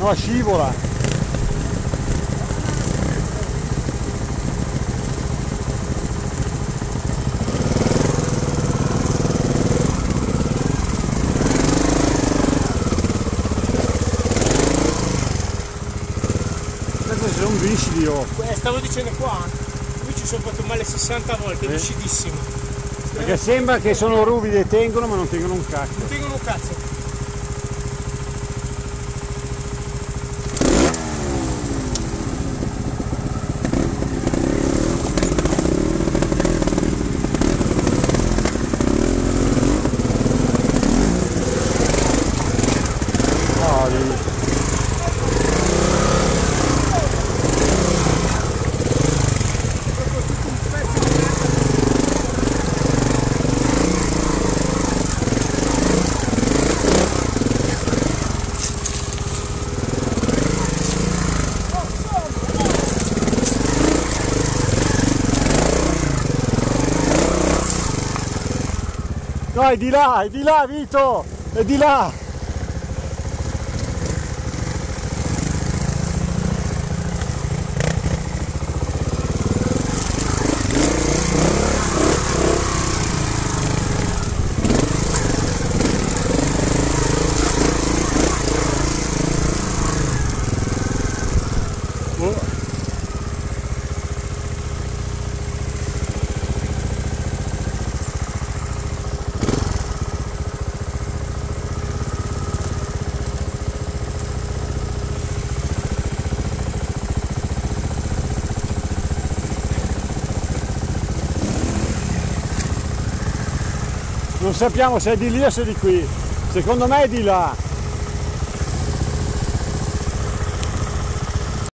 No, scivola. Questo ci sono viscidi oh. Eh, stavo dicendo qua, qui ci sono fatto male 60 volte, Sì. lucidissimo. Perché sembra che sono ruvide e tengono ma non tengono un cacchio. Non tengono un cazzo. No, lì. No, è di là, è di là, Vito! È di là! Oh. Non sappiamo se è di lì o se è di qui. Secondo me è di là.